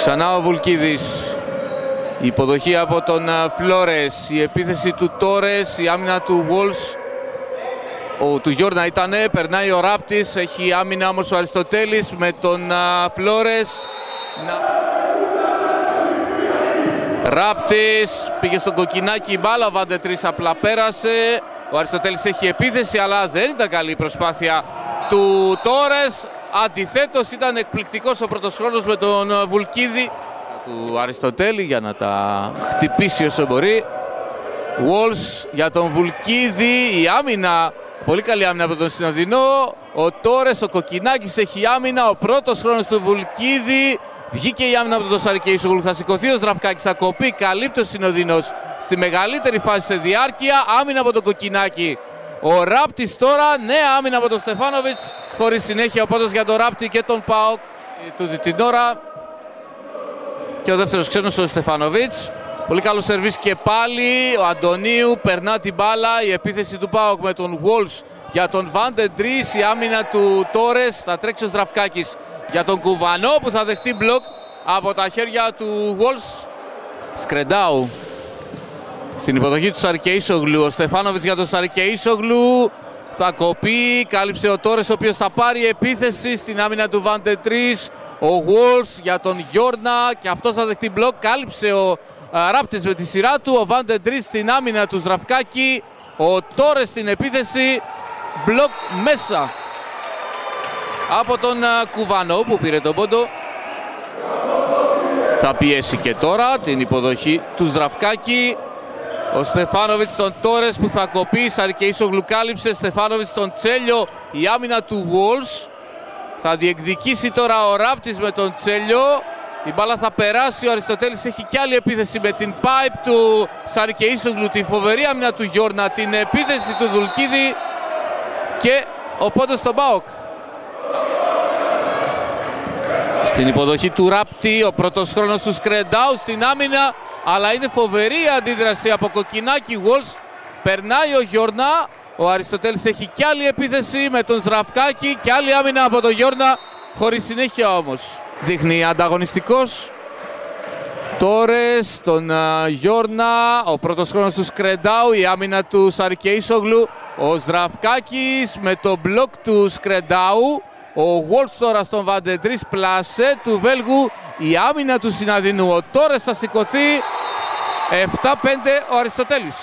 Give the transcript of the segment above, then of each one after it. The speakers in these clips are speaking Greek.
Ξανά ο Βουλκίδης. Η υποδοχή από τον Φλόρες. Η επίθεση του Τόρες. Η άμυνα του Wolves. Ο, του Γιόρνα ήτανε. Περνάει ο Ράπτης. Έχει άμυνα όμως ο Αριστοτέλης με τον Φλόρες. Ράπτης πήγε στον κοκκινάκι η μπάλα, ο Βάντε απλά πέρασε. Ο Αριστοτέλης έχει επίθεση αλλά δεν ήταν καλή η προσπάθεια του Τόρες. Αντιθέτως ήταν εκπληκτικός ο πρώτος χρόνος με τον Βουλκίδη του Αριστοτέλη για να τα χτυπήσει όσο μπορεί. Walls για τον Βουλκίδη, η άμυνα, πολύ καλή άμυνα από τον Συνοδεινό. Ο Τόρες, ο Κοκκινάκης έχει άμυνα, ο πρώτος χρόνος του Βουλκίδη. Βγήκε η άμυνα από τον Σαρικέισογλου, θα σηκωθεί ο Στραφκάκης, θα κοπεί, καλύπτει ο Συνοδεινός στη μεγαλύτερη φάση σε διάρκεια, άμυνα από τον Κοκκινάκη. Ο Ράπτης τώρα, νέα άμυνα από τον Στεφάνοβιτς, χωρίς συνέχεια ο για τον Ράπτη και τον Πάοκ του την ώρα. Και ο δεύτερος ξένος ο Στεφάνοβιτς. Πολύ καλό σερβίς και πάλι, ο Αντωνίου περνά την μπάλα, η επίθεση του Πάοκ με τον Wolves για τον Βάντε Ντρίς, η άμυνα του Τόρες, θα τρέξει ο Στραφκάκης για τον Κουβανό που θα δεχτεί μπλοκ από τα χέρια του Wolves. Σκρεντάου στην υποδοχή του Σαρκεϊσογλου. Ο Στεφάνοβιτς για τον Σαρκεϊσογλου. Θα κοπεί, κάλυψε ο Τόρες ο οποίος θα πάρει επίθεση στην άμυνα του Βάντε Τρις. Ο Wolves για τον Γιόρνα και αυτός θα δεχτεί μπλοκ. Κάλυψε ο Ράπτης με τη σειρά του. Ο Βάντε Τρις στην άμυνα του Ζραφκάκη. Ο Τόρες στην επίθεση. Μπλοκ μέσα από τον Κουβανό που πήρε τον πόντο. Θα πιέσει και τώρα την υποδοχή του Ζραφκάκη. Ο Στεφάνοβιτς τον Τόρες που θα κοπεί, Σαρκεϊσογλου κάλυψε, Στεφάνοβιτς τον Τσέλιο, η άμυνα του Wolves. Θα διεκδικήσει τώρα ο Ράπτης με τον Τσέλιο. Η μπάλα θα περάσει, ο Αριστοτέλης έχει κι άλλη επίθεση με την pipe του Σαρκεϊσογλου, την φοβερή άμυνα του Γιόρνα, την επίθεση του Δουλκίδη και ο πόντος στον Μπάοκ. Στην υποδοχή του Ράπτη, ο πρώτος χρόνος του Σκρεντάου στην άμυνα, αλλά είναι φοβερή αντίδραση από κοκκινάκι Wolves. Περνάει ο Γιόρνα, ο Αριστοτέλης έχει κι άλλη επίθεση με τον Σραφκάκη και άλλη άμυνα από τον Γιόρνα, χωρίς συνέχεια όμως. Δείχνει ανταγωνιστικός. Τόρες, τον Γιόρνα, ο πρώτος χρόνος του Σκρεντάου, η άμυνα του Σαρκέισογλου, ο Σραφκάκης με το μπλοκ του Σκρεντάου, ο Wolves τώρα στον Βαντεντρίς πλάσε του Βέλγου. Η άμυνα του Συναδεινού. Ο Τόρες θα σηκωθεί. 7-5 ο Αριστοτέλης.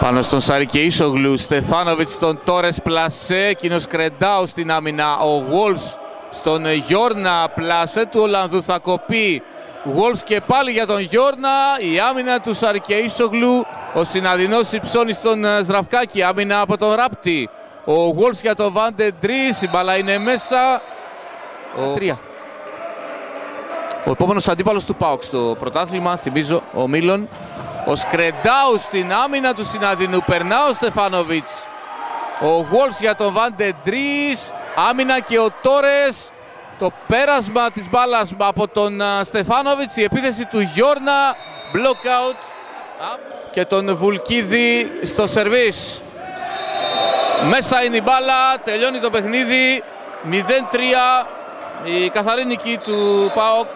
Πάνω στον Σάρικε Ισογλου, Στεφάνοβιτς τον Τόρες πλασέ, εκείνος Κρεντάου στην άμυνα, ο Wolves στον Γιόρνα πλασέ του Ολλανδού θα κοπεί Wolves και πάλι για τον Γιόρνα, η άμυνα του Σάρικε Ισογλου, ο Συναδεινός υψώνει στον ε, Ζραφκάκη, άμυνα από τον Ράπτη. Ο Wolves για τον Βάντε Ντρίς, η μπαλά είναι μέσα. Ο... Τρία. Ο επόμενος αντίπαλος του ΠΑΟΚ στο πρωτάθλημα, θυμίζω, ο Μίλον. Ο Σκρεντάου στην άμυνα του Συναδεινού, περνά ο Στεφάνοβιτς. Ο Wolves για τον Βάντε Ντρίς, άμυνα και ο Τόρες. Το πέρασμα της μπάλας από τον ε, Στεφάνοβιτς, η επίθεση του Γιόρνα, block out και τον Βουλκίδη στο σερβίς. Μέσα είναι η μπάλα, τελειώνει το παιχνίδι, 0-3 η καθαρή νική του ΠΑΟΚ